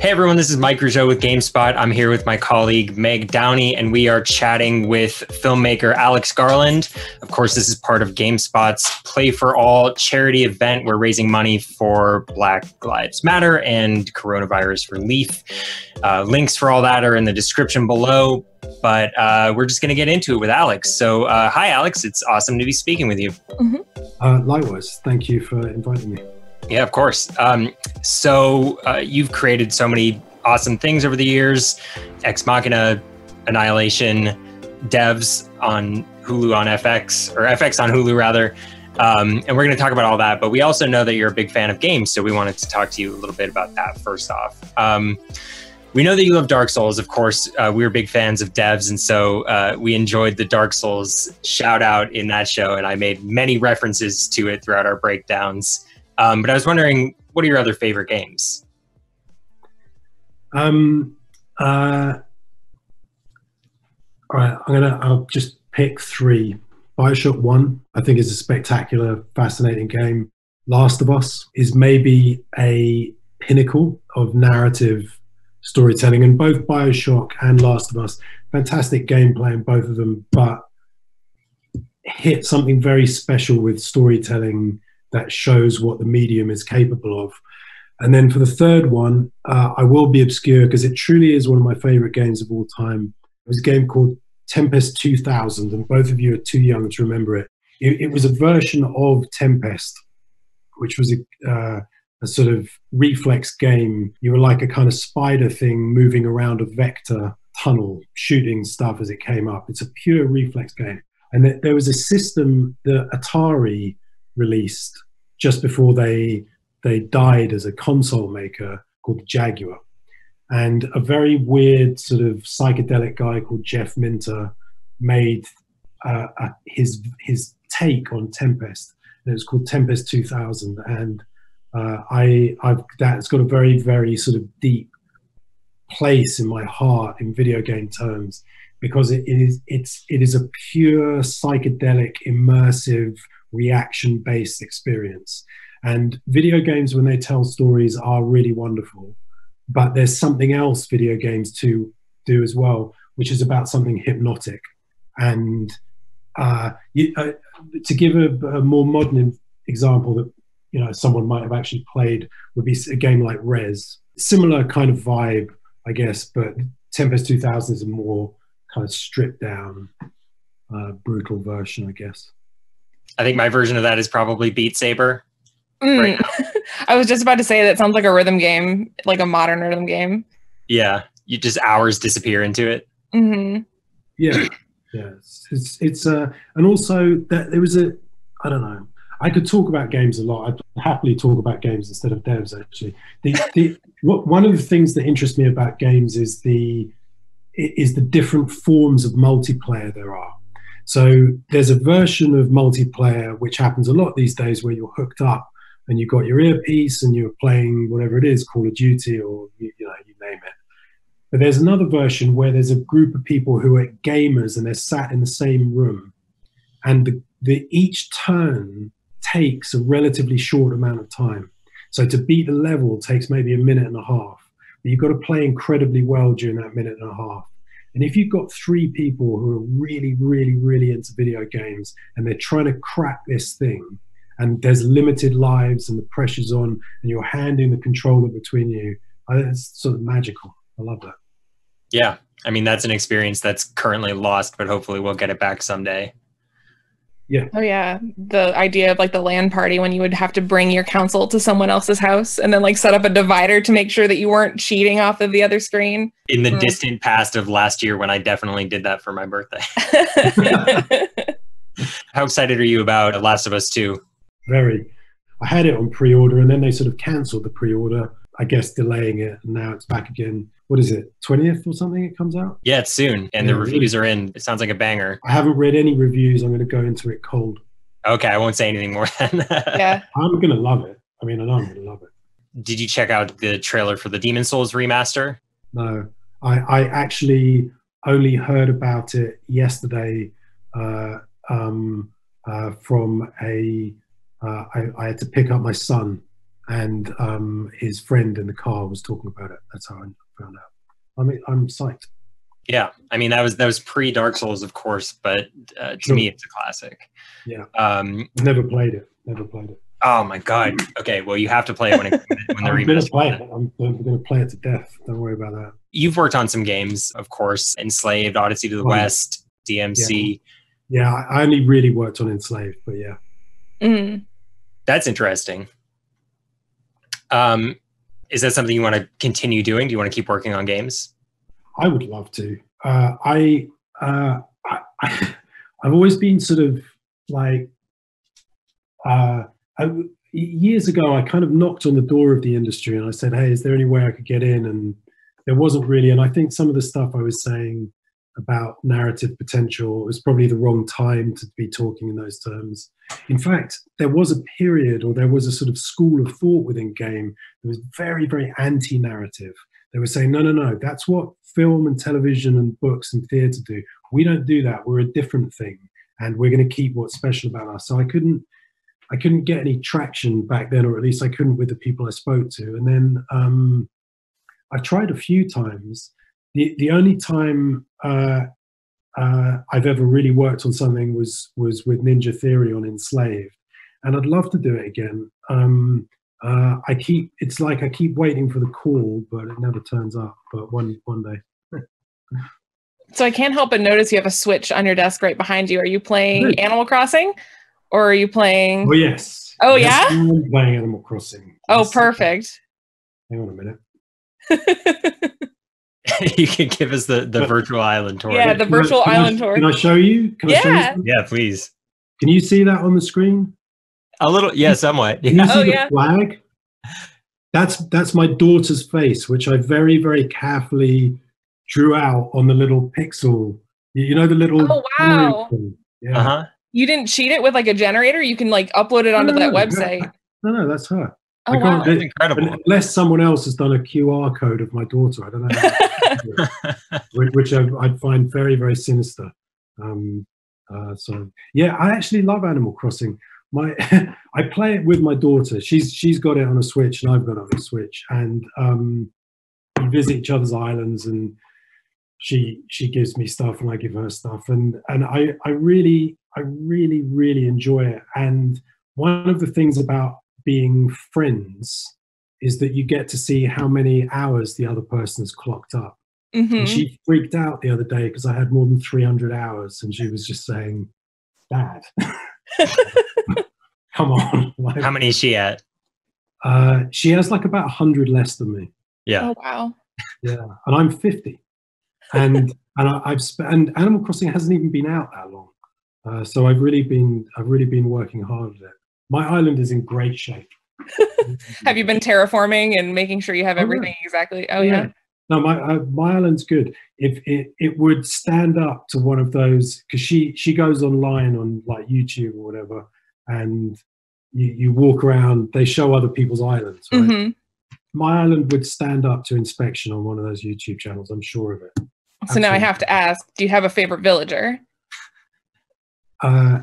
Hey everyone, this is Mike Rougeau with GameSpot. I'm here with my colleague Meg Downey, and we are chatting with filmmaker Alex Garland. Of course, this is part of GameSpot's Play for All charity event. We're raising money for Black Lives Matter and coronavirus relief. Uh, links for all that are in the description below, but uh, we're just going to get into it with Alex. So, uh, hi, Alex. It's awesome to be speaking with you. Mm-hmm. Uh, likewise. Thank you for inviting me. Yeah, of course. Um, so uh, you've created so many awesome things over the years. Ex Machina, Annihilation, Devs on Hulu on FX or FX on Hulu rather. Um, and we're going to talk about all that. But we also know that you're a big fan of games, so we wanted to talk to you a little bit about that first off. Um, we know that you love Dark Souls. Of course, uh, we are big fans of Devs, and so uh, we enjoyed the Dark Souls shout out in that show. And I made many references to it throughout our breakdowns. Um, but I was wondering, what are your other favorite games? Um, uh, all right, I'm gonna. I'll just pick three. Bioshock One, I think, is a spectacular, fascinating game. Last of Us is maybe a pinnacle of narrative storytelling, and both Bioshock and Last of Us, fantastic gameplay in both of them, but hit something very special with storytelling that shows what the medium is capable of. And then for the third one, uh, I will be obscure because it truly is one of my favorite games of all time. It was a game called Tempest 2000, and both of you are too young to remember it. It, it was a version of Tempest, which was a, uh, a sort of reflex game. You were like a kind of spider thing moving around a vector tunnel, shooting stuff as it came up. It's a pure reflex game. And there was a system that Atari released just before they they died as a console maker called Jaguar. And a very weird sort of psychedelic guy called Jeff Minter made uh, his his take on Tempest. And it was called Tempest 2000. And uh, I I've that's got a very very sort of deep place in my heart in video game terms because it is it's it is a pure psychedelic immersive reaction based experience. And video games, when they tell stories, are really wonderful. But there's something else video games to do as well, which is about something hypnotic. And uh, you, uh, to give a, a, more modern example that you know someone might have actually played would be a game like Rez. Similar kind of vibe, I guess, but Tempest 2000 is a more kind of stripped down, uh, brutal version, I guess. I think my version of that is probably Beat Saber. Mm. Right I was just about to say that sounds like a rhythm game, like a modern rhythm game. Yeah, you just hours disappear into it. Mm-hmm. Yeah, yeah. It's it's, it's uh, and also that there was a I don't know. I could talk about games a lot. I'd happily talk about games instead of devs. Actually, the the what, one of the things that interests me about games is the is the different forms of multiplayer there are. So there's a version of multiplayer which happens a lot these days where you're hooked up and you've got your earpiece and you're playing whatever it is, Call of Duty or you, you know, you name it. But there's another version where there's a group of people who are gamers and they're sat in the same room, and the, the each turn takes a relatively short amount of time. So to beat the level takes maybe a minute and a half. But you've got to play incredibly well during that minute and a half. And if you've got three people who are really, really, really into video games and they're trying to crack this thing, and there's limited lives and the pressure's on, and you're handing the controller between you, it's sort of magical. I love that. Yeah. I mean, that's an experience that's currently lost, but hopefully we'll get it back someday. Yeah. Oh yeah, the idea of like the LAN party when you would have to bring your console to someone else's house and then like set up a divider to make sure that you weren't cheating off of the other screen. In the mm. distant past of last year when I definitely did that for my birthday. How excited are you about Last of Us 2? Very. I had it on pre-order and then they sort of cancelled the pre-order, I guess delaying it and now it's back again what is it 20th or something it comes out? Yeah it's soon and yeah, the reviews really. are in. It sounds like a banger. I haven't read any reviews. I'm going to go into it cold. Okay i won't say anything more than yeah. I'm going to love it. I mean i know i'm going to love it. Did you check out the trailer for the Demon's Souls remaster? No. I i actually only heard about it yesterday uh, um, uh, from a. Uh, I, I had to pick up my son and um, his friend in the car was talking about it. That's how I found out. I mean, I'm psyched. Yeah, I mean that was that was pre Dark Souls, of course, but uh, to Sure. me it's a classic. Yeah. Um, Never played it. Never played it. oh my god. Okay, well you have to play it when it, when the I'm going to play it. I'm, I'm going to play it to death. Don't worry about that. You've worked on some games, of course, Enslaved, Odyssey to the Right. West, DMC. Yeah, I I only really worked on Enslaved, but yeah. Mm. That's interesting. Um, is that something you want to continue doing? Do you want to keep working on games? I would love to. Uh, I, uh, I, I, I've always been sort of like, uh, I, years ago, I kind of knocked on the door of the industry and I said, "Hey, is there any way I could get in?" And there wasn't really. And I think some of the stuff I was saying about narrative potential It was probably the wrong time to be talking in those terms. In fact, there was a period, or there was a sort of school of thought within game that was very, very anti-narrative. They were saying, no, no, no, that's what film and television and books and theatre do. We don't do that. We're a different thing, and we're going to keep what's special about us. So I couldn't, I couldn't get any traction back then, or at least I couldn't with the people I spoke to. And then um, I tried a few times. The the only time uh, uh, I've ever really worked on something was was with Ninja Theory on Enslaved, and I'd love to do it again. Um, uh, I keep it's like I keep waiting for the call, but it never turns up. But one one day, So I can't help but notice you have a Switch on your desk right behind you. Are you playing Good. Animal Crossing, or are you playing? oh yes, Oh, Yes, yeah? I'm playing Animal Crossing. Oh, Yes. perfect. Hang on a minute. you can give us the, the virtual island tour. Yeah, the Can I- virtual can I- island tour. Can I show you? Can I show you Yeah. Yeah, please. Can you see that on the screen? A little, yeah, somewhat. Can you see Oh, the yeah. flag? That's that's my daughter's face, which I very very carefully drew out on the little pixel. You you know the little. Oh, wow. Yeah. Uh huh. You didn't cheat it with like a generator. You can like upload it onto No, that no, no. website. No, no, that's her. Oh I can't That's do- incredible. Unless someone else has done a QR code of my daughter, I don't know. how to do it, which which I, I'd find very very sinister. Um, uh, so yeah, I actually love Animal Crossing. My I play it with my daughter. She's she's got it on a Switch and I've got it on a Switch, and um, we visit each other's islands and she she gives me stuff and I give her stuff and and I I really I really really enjoy it and one of the things about being friends is that you get to see how many hours the other person has clocked up Mhm. and she freaked out the other day because I had more than 300 hours and she was just saying dad come on like, How many is she at? uh, she has like about 100 less than me Yeah. Oh wow. Yeah, and I'm 50, and and I, I've spent and Animal Crossing hasn't even been out that long, uh, so I've really been I've really been working hard at it. My island is in great shape. Have you been terraforming and making sure you have Oh, yeah. everything exactly? Oh yeah. No, my uh, my island's good. If it it would stand up to one of those, because she she goes online on like YouTube or whatever, and you you walk around. They show other people's islands, right? hmm My island would stand up to inspection on one of those YouTube channels. I'm sure of it. So now I have to ask: Do you have a favorite villager? Uh,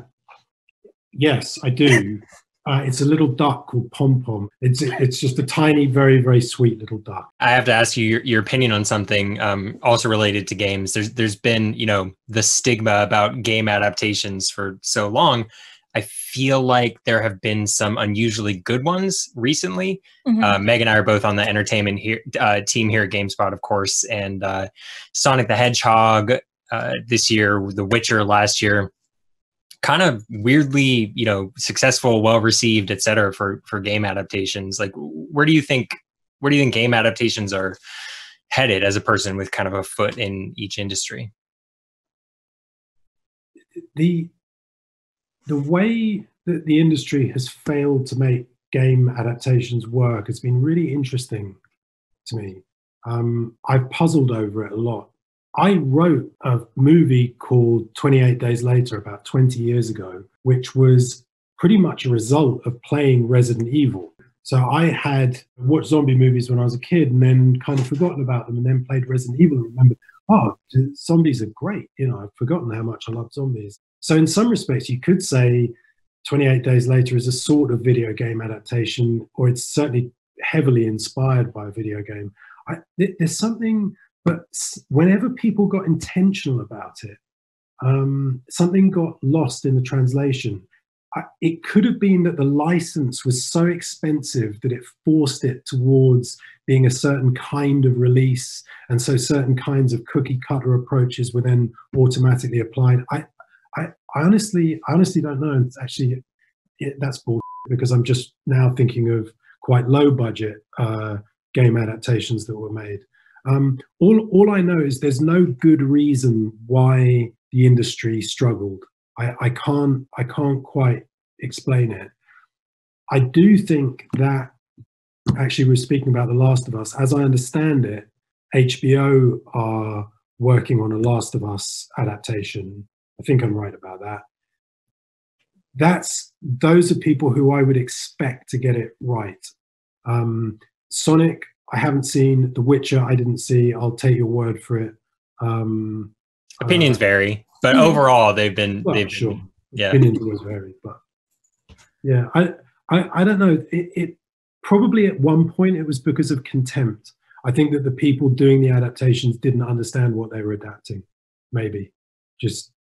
yes, I do. Uh, it's a little duck called Pom Pom. It's it's just a tiny, very very sweet little duck. I have to ask you your, your opinion on something um, also related to games. There's there's been you know the stigma about game adaptations for so long. I feel like there have been some unusually good ones recently. Mhm. Uh, Meg and I are both on the entertainment here, uh, team here at GameSpot, of course, and uh, Sonic the Hedgehog uh, this year, The Witcher last year. Kind of weirdly, you know, successful, well received, et cetera, for for game adaptations. Like, where do you think where do you think game adaptations are headed as a person with kind of a foot in each industry? the the way that the industry has failed to make game adaptations work has been really interesting to me. Um, I've puzzled over it a lot. I wrote a movie called 28 Days Later about 20 years ago, which was pretty much a result of playing Resident Evil. So I had watched zombie movies when I was a kid and then kind of forgotten about them and then played Resident Evil and remembered, oh, zombies are great. You know, I've forgotten how much I love zombies. So in some respects, you could say 28 Days Later is a sort of video game adaptation, or it's certainly heavily inspired by a video game. I, there's something, but whenever people got intentional about it, um, something got lost in the translation. I, it could have been that the license was so expensive that it forced it towards being a certain kind of release, and so certain kinds of cookie cutter approaches were then automatically applied. I, I, I honestly, I honestly don't know. It's actually, it, that's bullshit because I'm just now thinking of quite low budget uh, game adaptations that were made. Um, all, all I know is there's no good reason why the industry struggled. I, I can't I can't quite explain it. I do think that actually we're speaking about The Last of Us. As I understand it, HBO are working on a Last of Us adaptation. I think I'm right about that. That's those are people who I would expect to get it right. Um, Sonic, I haven't seen. The Witcher, I didn't see. I'll take your word for it. Um, Opinions uh, vary, but yeah. overall, they've been. Well, they've sure. Been, yeah. Opinions always vary, but yeah, I, I, I don't know. It, it probably at one point it was because of contempt. I think that the people doing the adaptations didn't understand what they were adapting. Maybe just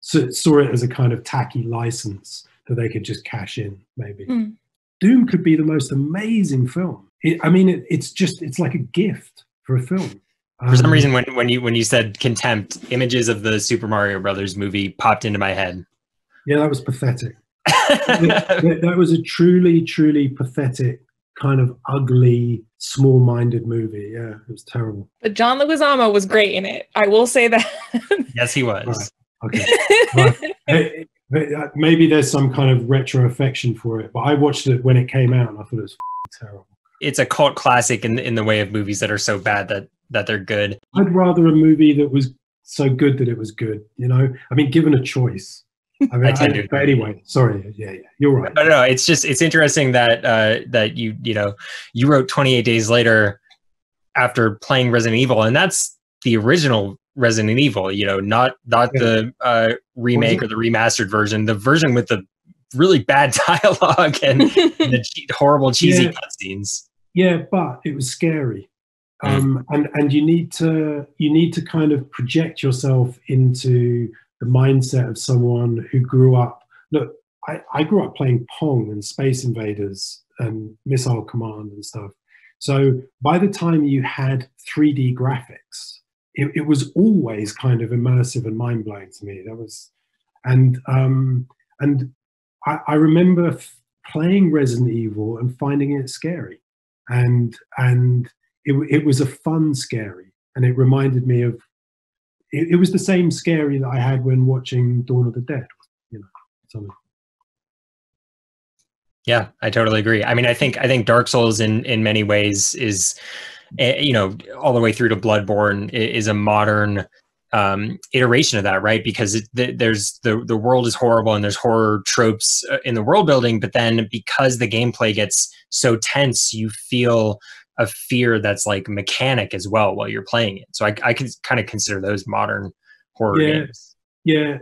saw it as a kind of tacky license that they could just cash in. Maybe mm. Doom could be the most amazing film. It, I mean, it, it's just it's like a gift for a film. For some um, reason, when, when you when you said contempt, images of the Super Mario Brothers movie popped into my head. Yeah, that was pathetic. that, that was a truly, truly pathetic, kind of ugly, small-minded movie. Yeah, it was terrible. But John Leguizamo was great in it. I will say that. yes, he was. Right. Okay. Uh, maybe there's some kind of retro affection for it, but I watched it when it came out and I thought it was terrible. It's a cult classic in in the way of movies that are so bad that that they're good. I'd rather a movie that was so good that it was good. You know, I mean, given a choice. I mean, I I, but anyway, sorry. Yeah, yeah, you're right. No, no, it's just it's interesting that uh, that you you know you wrote 28 days later after playing Resident Evil, and that's the original Resident Evil. You know, not not yeah. the uh, remake or the remastered version, the version with the really bad dialogue and, and the horrible cheesy yeah. cutscenes. Yeah, but it was scary. Mm. Um, and and you need to you need to kind of project yourself into the mindset of someone who grew up. Look, I, I grew up playing Pong and Space Invaders and Missile Command and stuff. So by the time you had 3D graphics, it, it was always kind of immersive and mind blowing to me. That was, and um, and I, I remember f- playing Resident Evil and finding it scary, and and it, it was a fun scary, and it reminded me of it, it, was the same scary that I had when watching Dawn of the Dead. You know, something. Yeah, I totally agree. I mean, I think I think Dark Souls in in many ways is, eh, you know, all the way through to Bloodborne is a modern um, iteration of that, right? Because it, the, there's the the world is horrible and there's horror tropes uh, in the world building, but then because the gameplay gets so tense, you feel a fear that's like mechanic as well while you're playing it. So I, I can kind of consider those modern horror yeah, games. Yeah,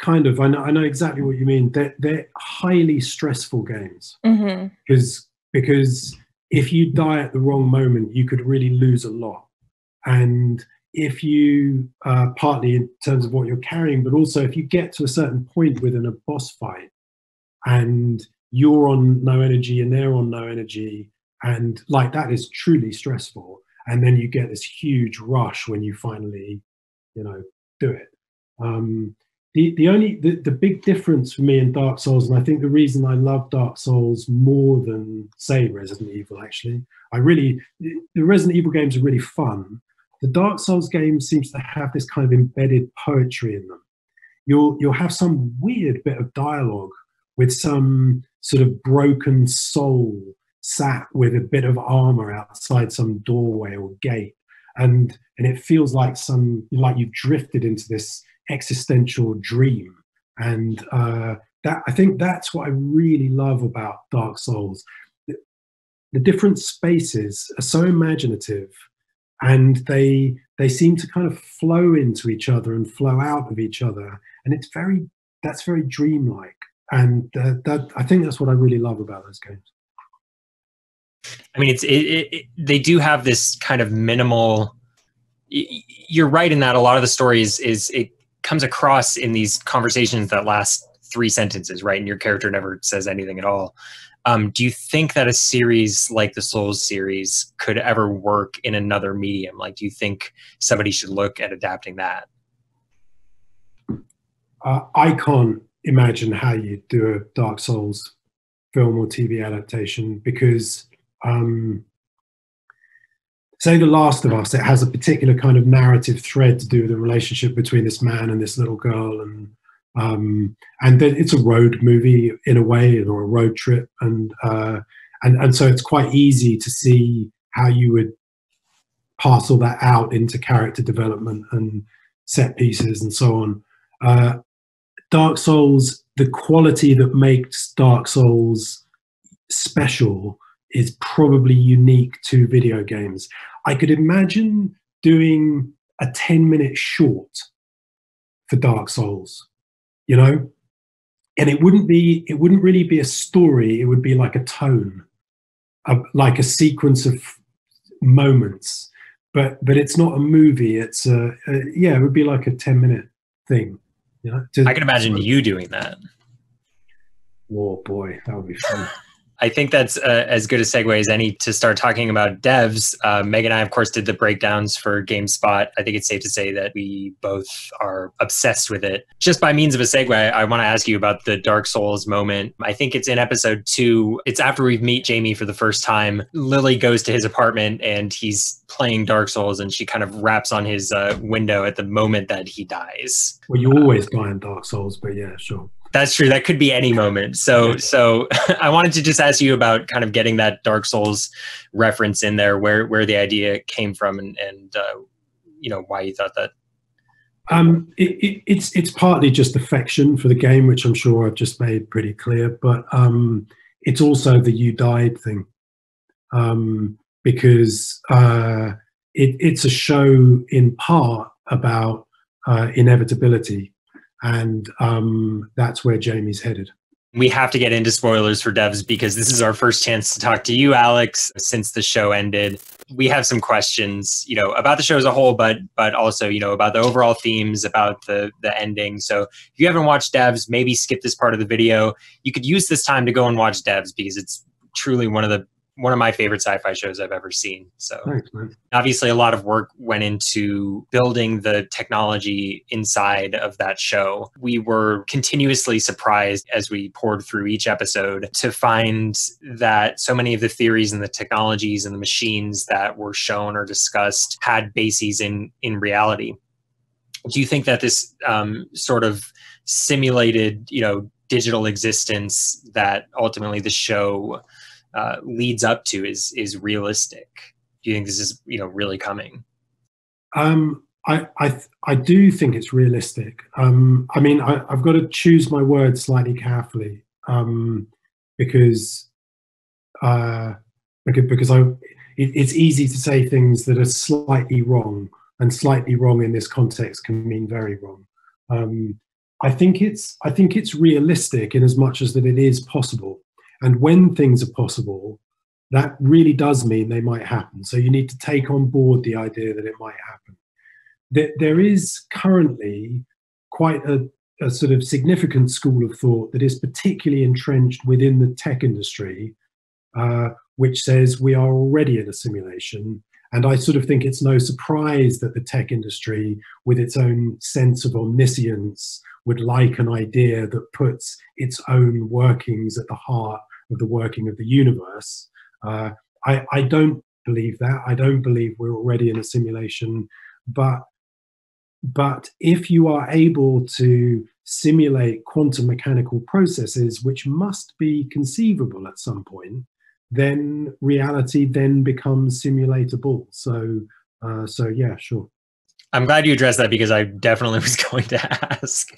kind of. I know, I know exactly what you mean. They're, they're highly stressful games mm-hmm. because because if you die at the wrong moment, you could really lose a lot. And if you uh, partly in terms of what you're carrying, but also if you get to a certain point within a boss fight and you're on no energy and they're on no energy and like that is truly stressful and then you get this huge rush when you finally you know do it. Um the the only the, the big difference for me in dark souls and i think the reason i love dark souls more than say resident evil actually i really the resident evil games are really fun the dark souls game seems to have this kind of embedded poetry in them. You'll you'll have some weird bit of dialogue with some sort of broken soul sat with a bit of armor outside some doorway or gate and and it feels like some like you've drifted into this existential dream. And uh, that i think that's what i really love about dark souls. The, the different spaces are so imaginative and they they seem to kind of flow into each other and flow out of each other and it's very that's very dreamlike and uh, that I think that's what I really love about those games. I mean, it's it, it, it, they do have this kind of minimal. You're right in that a lot of the stories is it comes across in these conversations that last three sentences, right? And your character never says anything at all. Um, do you think that a series like the Souls series could ever work in another medium? Like, do you think somebody should look at adapting that? Uh, I can't imagine how you do a Dark Souls film or TV adaptation because, um, say, The Last of Us, it has a particular kind of narrative thread to do with the relationship between this man and this little girl, and um, and then it's a road movie in a way, or a road trip, and uh, and and so it's quite easy to see how you would parcel that out into character development and set pieces and so on. Uh, Dark Souls, the quality that makes Dark Souls special is probably unique to video games. I could imagine doing a 10 minute short for Dark Souls you know? And it wouldn't be it wouldn't really be a story. It would be like a tone a, like a sequence of moments. But but it's not a movie. It's a, a yeah it would be like a 10 minute thing you know? To, i can imagine you doing that. Oh boy. That would be fun I think that's uh, as good a segue as any to start talking about devs. Uh, Meg and I, of course, did the breakdowns for GameSpot. I think it's safe to say that we both are obsessed with it. Just by means of a segue, I want to ask you about the Dark Souls moment. I think it's in episode two. It's after we meet Jamie for the first time. Lily goes to his apartment and he's playing Dark Souls, and she kind of raps on his uh, window at the moment that he dies. Well, you always die in Dark Souls, but yeah, sure. That's true. That could be any moment. So, so I wanted to just ask you about kind of getting that Dark Souls reference in there, where where the idea came from, and and uh, you know why you thought that. Um, it, it, it's it's partly just affection for the game, which I'm sure I've just made pretty clear, but um, it's also the "you died" thing, um, because uh, it, it's a show in part about uh, inevitability and um, that's where Jamie's headed. We have to get into spoilers for devs because this is our first chance to talk to you, Alex, since the show ended. We have some questions, you know, about the show as a whole, but but also, you know, about the overall themes, about the the ending. So if you haven't watched devs, maybe skip this part of the video. You could use this time to go and watch devs because it's truly one of the one of my favorite sci-fi shows I've ever seen. So Thanks, obviously a lot of work went into building the technology inside of that show. We were continuously surprised as we poured through each episode to find that so many of the theories and the technologies and the machines that were shown or discussed had bases in in reality. Do you think that this um, sort of simulated, you know, digital existence that ultimately the show uh, leads up to is is realistic? Do you think this is you know really coming? Um, I I I do think it's realistic. Um, I mean, I, have got to choose my words slightly carefully um, because uh, because because I it, it's easy to say things that are slightly wrong, and slightly wrong in this context can mean very wrong. Um, I think it's I think it's realistic in as much as that it is possible. And when things are possible, that really does mean they might happen. So you need to take on board the idea that it might happen. There is currently quite a, a sort of significant school of thought that is particularly entrenched within the tech industry, uh, which says we are already in a simulation. And I sort of think it's no surprise that the tech industry, with its own sense of omniscience, would like an idea that puts its own workings at the heart of the working of the universe. Uh, I, I don't believe that. I don't believe we're already in a simulation. But but if you are able to simulate quantum mechanical processes, which must be conceivable at some point, then reality then becomes simulatable. So uh, so yeah, sure. I'm glad you addressed that because I definitely was going to ask.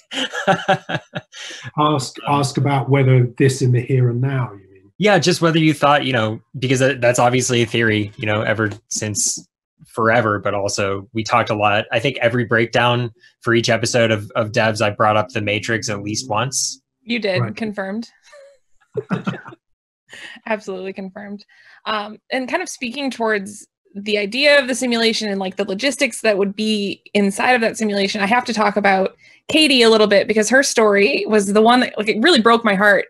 ask ask about whether this in the here and now. You mean? Yeah, just whether you thought you know because that's obviously a theory you know ever since forever, but also we talked a lot. I think every breakdown for each episode of, of Devs, I brought up the Matrix at least once. You did Right. confirmed. Absolutely confirmed. Um, and kind of speaking towards the idea of the simulation and like the logistics that would be inside of that simulation, I have to talk about Katie a little bit because her story was the one that like it really broke my heart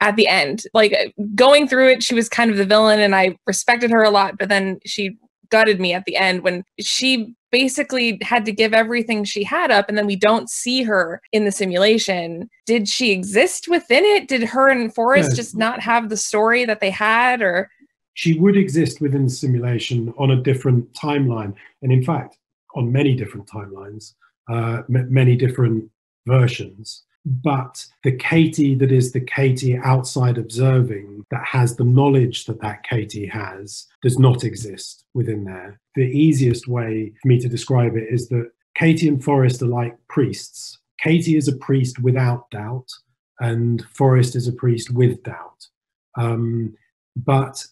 at the end. Like going through it, she was kind of the villain and I respected her a lot, but then she gutted me at the end when she basically had to give everything she had up and then we don't see her in the simulation did she exist within it did her and forrest Yeah. just not have the story that they had or she would exist within the simulation on a different timeline, and in fact, on many different timelines, uh, many different versions. But the Katie that is the Katie outside observing, that has the knowledge that that Katie has, does not exist within there. The easiest way for me to describe it is that Katie and Forrest are like priests. Katie is a priest without doubt, and Forrest is a priest with doubt. Um, but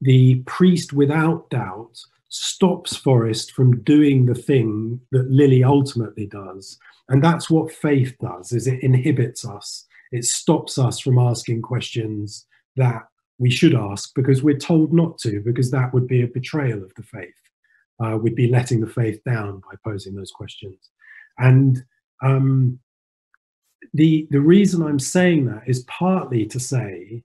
the priest without doubt stops Forrest from doing the thing that Lily ultimately does. And that's what faith does is it inhibits us. It stops us from asking questions that we should ask because we're told not to, because that would be a betrayal of the faith. Uh, we'd be letting the faith down by posing those questions. And um, the the reason I'm saying that is partly to say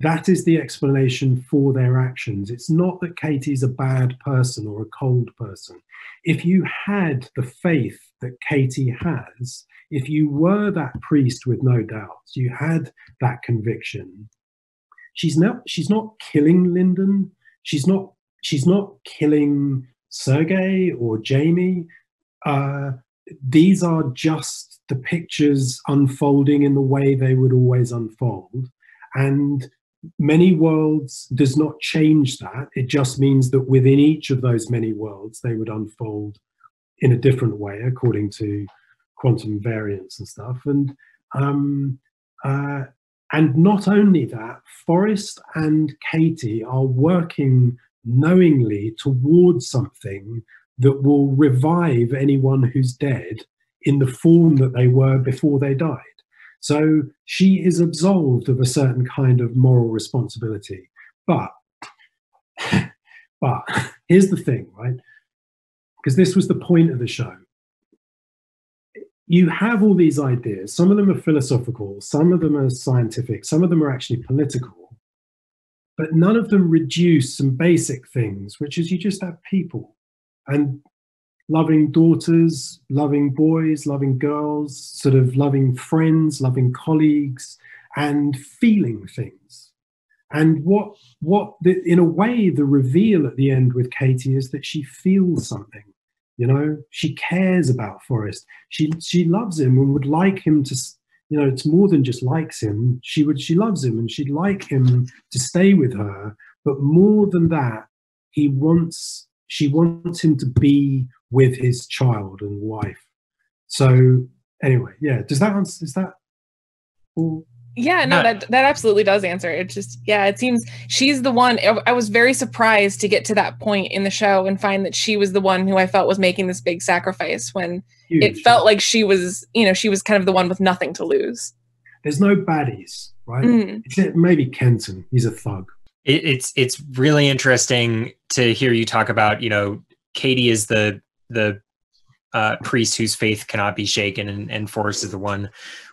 that is the explanation for their actions. It's not that Katie's a bad person or a cold person. If you had the faith that Katie has, if you were that priest with no doubts, you had that conviction. She's not she's not killing Lyndon. She's not she's not killing Sergey or Jamie. Uh, these are just the pictures unfolding in the way they would always unfold. And many worlds does not change that. It just means that within each of those many worlds, they would unfold in a different way according to quantum variance and stuff. And um, uh, and not only that, Forrest and Katie are working knowingly towards something that will revive anyone who's dead in the form that they were before they died. So she is absolved of a certain kind of moral responsibility. But, but here's the thing, right? Because this was the point of the show. You have all these ideas. Some of them are philosophical, some of them are scientific, some of them are actually political. But none of them reduce some basic things, which is you just have people and loving daughters, loving boys, loving girls, sort of loving friends, loving colleagues, and feeling things. And what what the, in a way the reveal at the end with Katie is that she feels something. You know, she cares about Forrest. She she loves him and would like him to. You know, it's more than just likes him. She would she loves him and she'd like him to stay with her. But more than that, he wants she wants him to be with his child and wife. So anyway, yeah. Does that answer? Is that? all? yeah no Yeah. that that absolutely does answer it just yeah it seems she's the one I- i was very surprised to get to that point in the show and find that she was the one who i felt was making this big sacrifice when it felt like she was you know she was kind of the one with nothing to lose There's no baddies, right? Mm. Except maybe Kenton. He's a thug. It, it's it's really interesting to hear you talk about you know katie is the the uh, priest whose faith cannot be shaken and, and forrest is the one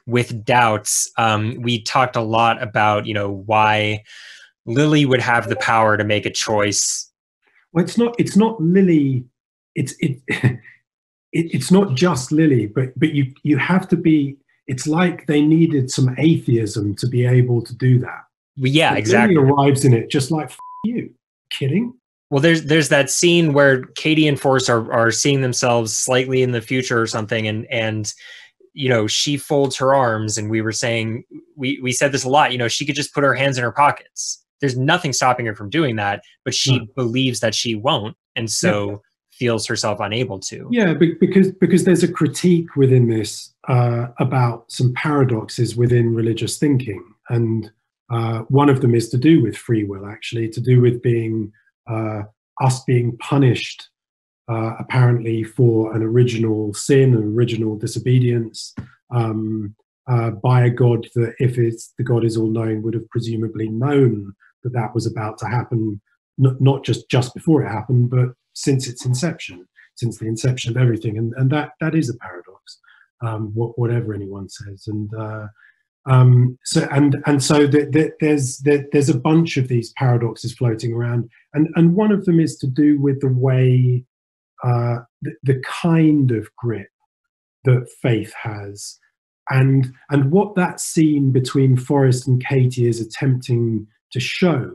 with doubts um, we talked a lot about you know why lily would have the power to make a choice Well, it's not. It's not Lily. It's it. it it's not just Lily, but but you you have to be. It's like they needed some atheism to be able to do that. Yeah But exactly arrives in it just like F- you. Kidding? Well, there's there's that scene where Katie and Forrest are are seeing themselves slightly in the future or something, and and you know she folds her arms, and we were saying we we said this a lot. You know, she could just put her hands in her pockets. There's nothing stopping her from doing that, but she No. believes that she won't, and so feels herself unable to. Yeah, because because there's a critique within this uh, about some paradoxes within religious thinking, and uh, one of them is to do with free will, actually, to do with being uh, us being punished uh, apparently for an original sin, an original disobedience, um, uh, by a god that, if it's the god is all knowing, would have presumably known that that was about to happen, not, not just just before it happened, but since its inception, since the inception of everything, and and that that is a paradox, um, whatever anyone says, and. Um, so and and so the, the, there's the, there's a bunch of these paradoxes floating around, and and one of them is to do with the way uh, the, the kind of grip that faith has, and and what that scene between Forrest and Katie is attempting to show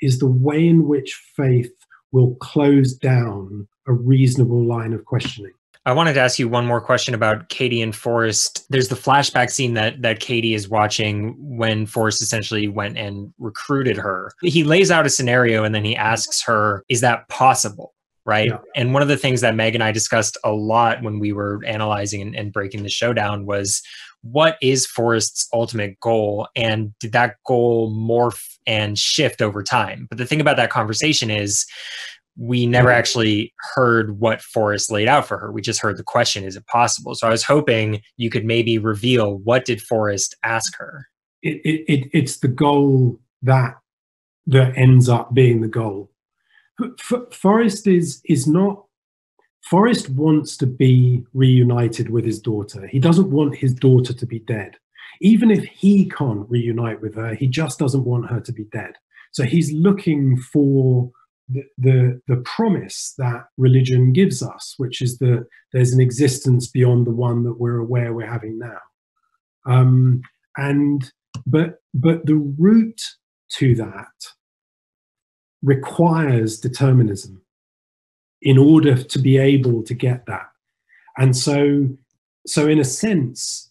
is the way in which faith will close down a reasonable line of questioning. I wanted to ask you one more question about Katie and Forrest. There's the flashback scene that that Katie is watching when Forrest essentially went and recruited her. He lays out a scenario and then he asks her, "Is that possible?" Right. Yeah. And one of the things that Meg and I discussed a lot when we were analyzing and, and breaking the showdown was what is Forrest's ultimate goal, and did that goal morph and shift over time? But the thing about that conversation is we never mm-hmm. actually heard what Forrest laid out for her. We just heard the question, is it possible? So I was hoping you could maybe reveal what did Forrest ask her? It, it, it it's the goal that that ends up being the goal. F- Forrest is is not Forrest wants to be reunited with his daughter. He doesn't want his daughter to be dead. Even if he can't reunite with her, he just doesn't want her to be dead. So he's looking for the, the, promise that religion gives us, which is that there's an existence beyond the one that we're aware we're having now. Um, and but but the route to that requires determinism in order to be able to get that. And so so in a sense,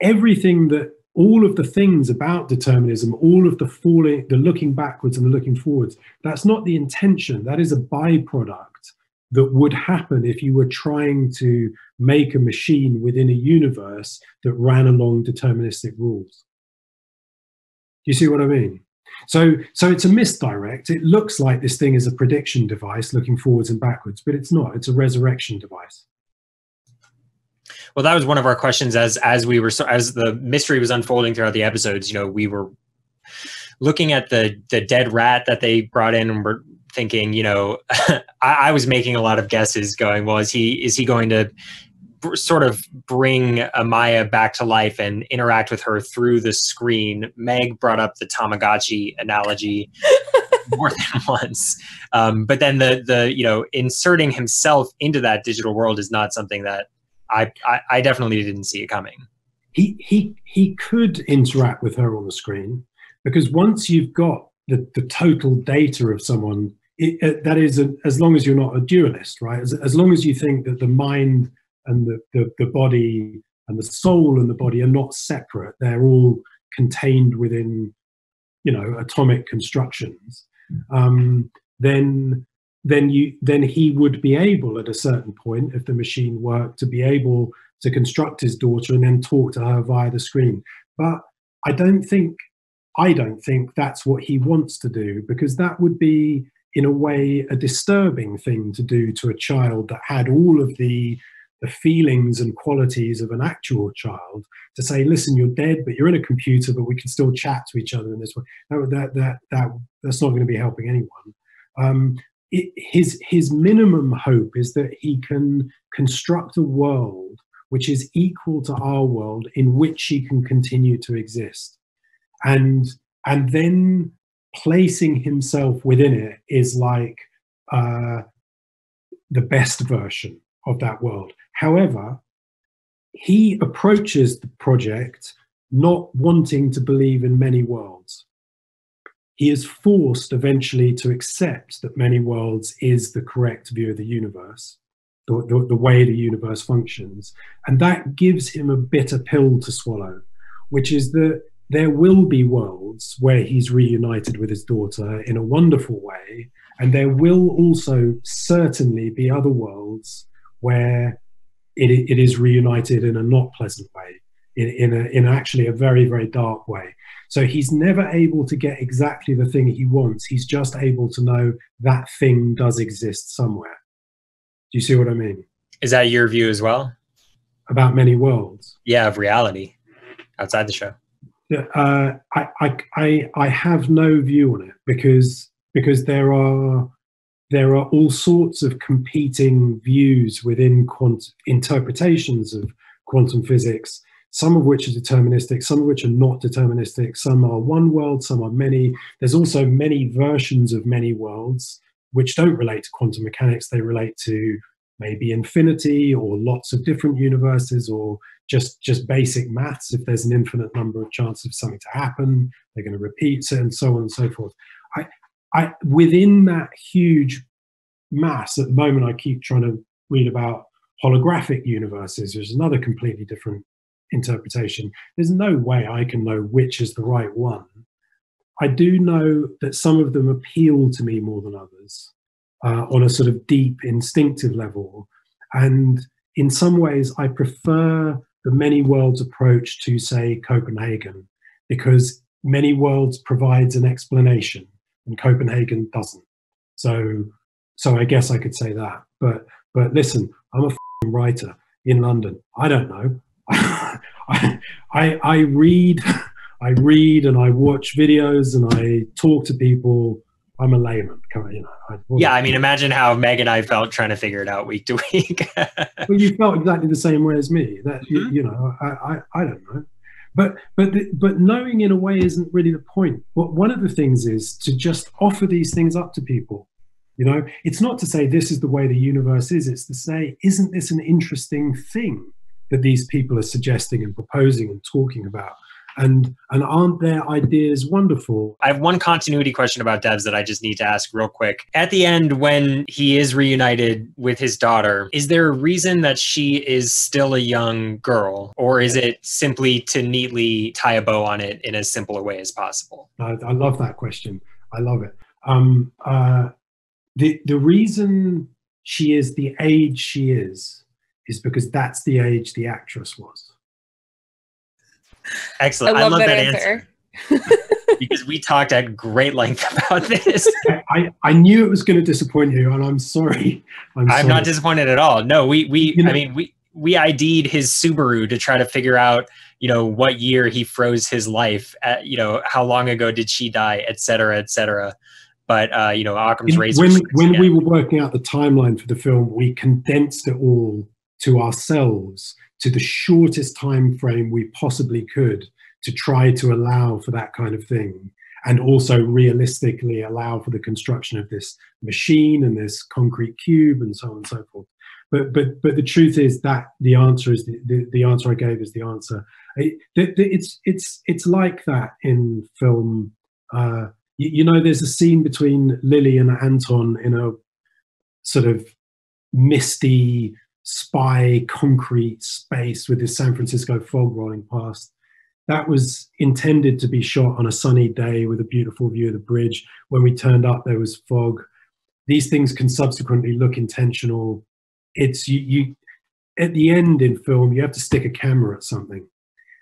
everything that all of the things about determinism, all of the falling, the looking backwards and the looking forwards, that's not the intention. That is a byproduct that would happen if you were trying to make a machine within a universe that ran along deterministic rules. You see what I mean? So, so it's a misdirect. It looks like this thing is a prediction device looking forwards and backwards, but it's not. It's a resurrection device. Well, that was one of our questions as as we were as the mystery was unfolding throughout the episodes. You know, we were looking at the the dead rat that they brought in, and we're thinking, you know, I, I was making a lot of guesses, going, well, is he is he going to sort of bring Amaya back to life and interact with her through the screen. Meg brought up the Tamagotchi analogy more than once, um, but then the the you know inserting himself into that digital world is not something that I, I, I definitely didn't see it coming. He he he could interact with her on the screen because once you've got the, the total data of someone, it, it, that is a, as long as you're not a dualist, right? As, as long as you think that the mind and the, the, the body and the soul and the body are not separate, they're all contained within, you know, atomic constructions. Um, then then you then he would be able at a certain point if the machine worked to be able to construct his daughter and then talk to her via the screen. But i don't think i don't think that's what he wants to do because that would be in a way a disturbing thing to do to a child that had all of the the feelings and qualities of an actual child to say listen you're dead but you're in a computer but we can still chat to each other in this way. That that that, that that's not going to be helping anyone. Um, it, his his minimum hope is that he can construct a world which is equal to our world in which he can continue to exist. And and then placing himself within it is like uh, the best version of that world. However he approaches the project not wanting to believe in many worlds he is forced eventually to accept that many worlds is the correct view of the universe, the, the, the, way the universe functions. And that gives him a bitter pill to swallow, which is that there will be worlds where he's reunited with his daughter in a wonderful way. And there will also certainly be other worlds where it, it is reunited in a not pleasant way, in, in, a, in actually a very, very dark way. So he's never able to get exactly the thing he wants. He's just able to know that thing does exist somewhere. Do you see what I mean? Is that your view as well? About many worlds? Yeah, of reality. outside the show? Uh, I, I, I, I have no view on it because because there are there are all sorts of competing views within quant- interpretations of quantum physics, some of which are deterministic, some of which are not deterministic. Some are one world, some are many. There's also many versions of many worlds which don't relate to quantum mechanics. They relate to maybe infinity or lots of different universes or just just basic maths if there's an infinite number of chances of something to happen they're going to repeat it and so on and so forth i i within that huge mass at the moment i keep trying to read about holographic universes which is another completely different interpretation there's no way i can know which is the right one i do know that some of them appeal to me more than others uh, on a sort of deep instinctive level. And in some ways, I prefer the many worlds approach to, say, Copenhagen, because many worlds provides an explanation and Copenhagen doesn't. So, so I guess I could say that. But, but listen, I'm a writer in London. I don't know. I, I, I read, I read and I watch videos and I talk to people I'm a layman. You know, I, yeah, I mean, imagine how Meg and I felt trying to figure it out week to week. well, you felt exactly the same way as me. That mm-hmm. you, you, know, I, I, I don't know, but but the, but knowing in a way isn't really the point. What one of the things is to just offer these things up to people. You know, it's not to say this is the way the universe is. It's to say, isn't this an interesting thing that these people are suggesting and proposing and talking about? and and aren't their ideas wonderful? I have one continuity question about devs that i just need to ask real quick. At the end when he is reunited with his daughter is there a reason that she is still a young girl? Or is it simply to neatly tie a bow on it in as simple a way as possible? I, I love that question. I love it. Um, uh, the the reason she is the age she is is because that's the age the actress was Excellent. I love, I love that, that, answer. answer. because we talked at great length about this. I, I knew it was going to disappoint you, and I'm sorry. I'm, I'm not disappointed at all. No, we we you know, I mean we we ID'd his Subaru to try to figure out you know what year he froze his life. At, you know how long ago did she die, et cetera, et cetera. But uh, you know Occam's razor. When when we were working out the timeline for the film, we condensed it all to ourselves to the shortest time frame we possibly could to try to allow for that kind of thing and also realistically allow for the construction of this machine and this concrete cube and so on and so forth. But but but the truth is that the answer is the, the, the answer i gave is the answer. It, it's it's it's like that in film uh, you, you know there's a scene between lily and anton in a sort of misty spy concrete space with this San Francisco fog rolling past. That was intended to be shot on a sunny day with a beautiful view of the bridge. When we turned up, there was fog. These things can subsequently look intentional. It's you, you at the end in film, you have to stick a camera at something.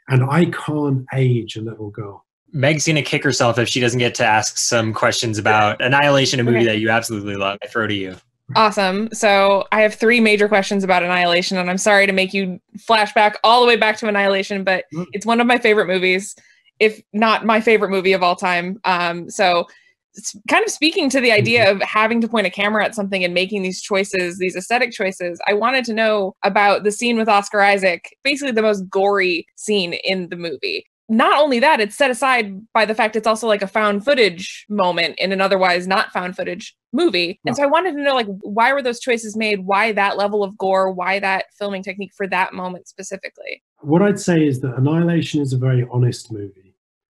And I can't age a little girl. Meg's gonna kick herself if she doesn't get to ask some questions about Annihilation, a movie okay. that you absolutely love. I throw to you. Awesome. So I have three major questions about Annihilation, and I'm sorry to make you flashback all the way back to Annihilation, but mm. it's one of my favorite movies, if not my favorite movie of all time. Um, so it's kind of speaking to the idea mm-hmm. of having to point a camera at something and making these choices, these aesthetic choices. I wanted to know about the scene with Oscar Isaac, basically the most gory scene in the movie not only that, it's set aside by the fact it's also like a found footage moment in an otherwise not found footage movie. And so I wanted to know like why were those choices made? Why that level of gore? Why that filming technique for that moment specifically? What I'd say is that Annihilation is a very honest movie.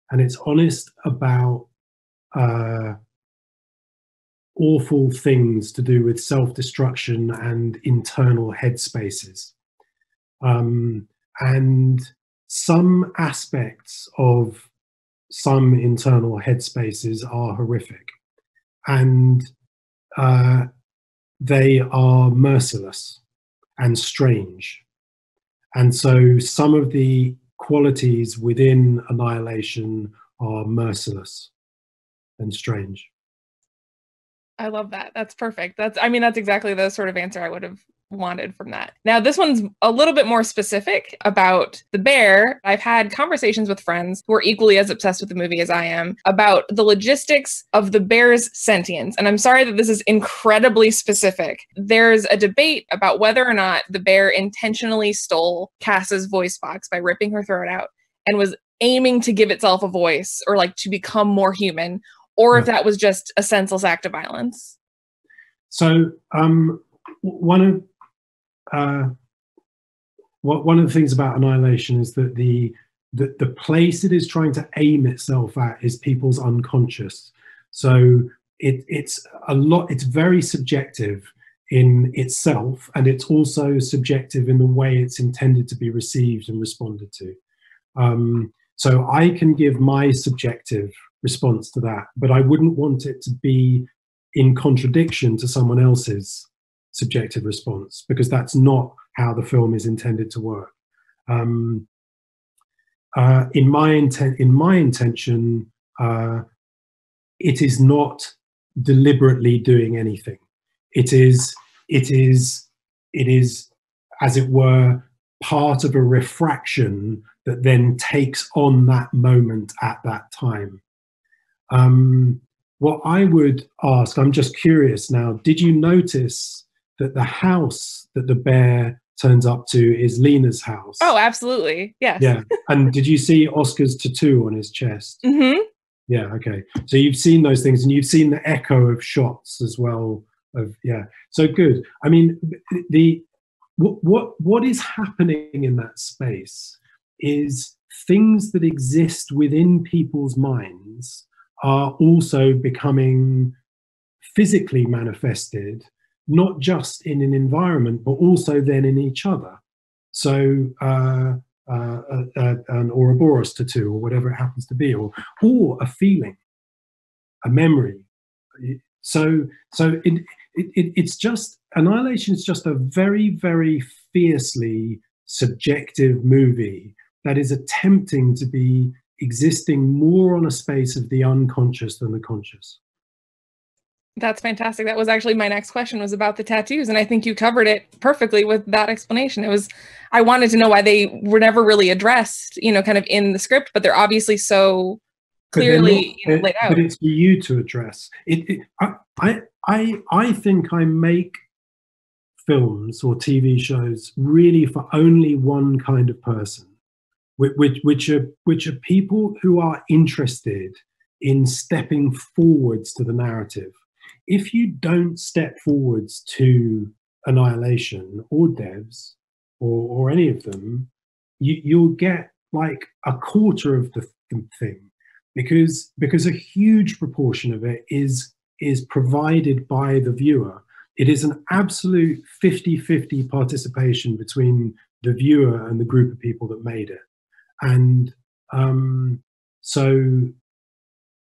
And it's honest about uh, awful things to do with self-destruction and internal headspaces. Um, and some aspects of some internal headspaces are horrific and uh, they are merciless and strange. And so some of the qualities within annihilation are merciless and strange. I love that. That's perfect. That's I mean that's exactly the sort of answer I would have wanted from that. Now, this one's a little bit more specific about the bear. I've had conversations with friends who are equally as obsessed with the movie as I am about the logistics of the bear's sentience. And I'm sorry that this is incredibly specific. There's a debate about whether or not the bear intentionally stole Cass's voice box by ripping her throat out and was aiming to give itself a voice or like to become more human, or if that was just a senseless act of violence. So, um, one of uh, what one of the things about annihilation is that the, the the place it is trying to aim itself at is people's unconscious. So it, it's a lot. It's very subjective in itself, and it's also subjective in the way it's intended to be received and responded to. Um, so I can give my subjective response to that, but I wouldn't want it to be in contradiction to someone else's subjective response because that's not how the film is intended to work. Um, uh, in my intent, in my intention, uh, it is not deliberately doing anything. It is, it is, it is, as it were, part of a refraction that then takes on that moment at that time. Um, what I would ask, I'm just curious now, did you notice that the house that the bear turns up to is Lena's house? Oh, absolutely. Yes. Yeah. and did you see Oscar's tattoo on his chest? Mm-hmm. Yeah, okay. So you've seen those things and you've seen the echo of shots as well of yeah. So good. I mean the what what what is happening in that space is things that exist within people's minds are also becoming physically manifested not just in an environment, but also then in each other. So, uh, uh, uh, uh, an Ouroboros tattoo, or whatever it happens to be, or or a feeling, a memory. So, so it, it, it's just annihilation is just a very, very fiercely subjective movie that is attempting to be existing more on a space of the unconscious than the conscious. That's fantastic. That was actually my next question was about the tattoos and I think you covered it perfectly with that explanation. It was I wanted to know why they were never really addressed, you know, kind of in the script, but they're obviously so clearly not, you know, laid out. But it's for you to address. It, it I, I I think I make films or TV shows really for only one kind of person, which, which, which are which are people who are interested in stepping forwards to the narrative if you don't step forwards to annihilation or devs or, or any of them you, you'll get like a quarter of the, thing because because a huge proportion of it is is provided by the viewer. It is an absolute 50-50 participation between the viewer and the group of people that made it. And um, so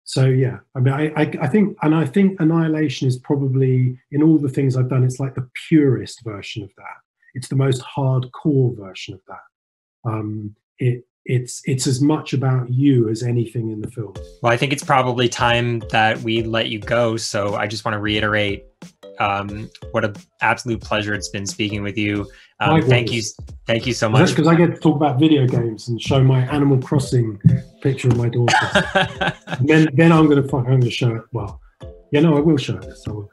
so yeah i mean I, I, I think and i think annihilation is probably in all the things i've done it's like the purest version of that. It's the most hardcore version of that. Um it it's it's as much about you as anything in the film well i think it's probably time that we let you go so i just want to reiterate um, what an absolute pleasure it's been speaking with you. Um, thank you, thank you so much. Because I get to talk about video games and show my Animal Crossing picture of my daughter. then, then I'm going to I'm going to show it. Well, yeah, no, I will show it. Will.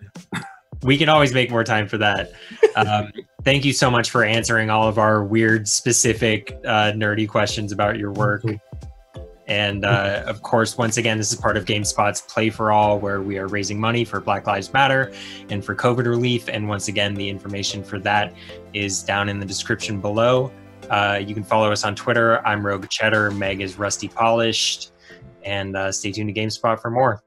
we can always make more time for that. Um, thank you so much for answering all of our weird, specific, uh, nerdy questions about your work. And uh, of course, once again, this is part of GameSpot's Play for All, where we are raising money for Black Lives Matter and for COVID relief. And once again, the information for that is down in the description below. Uh, you can follow us on Twitter. I'm Rogue Cheddar. Meg is Rusty Polished. And uh, stay tuned to GameSpot for more.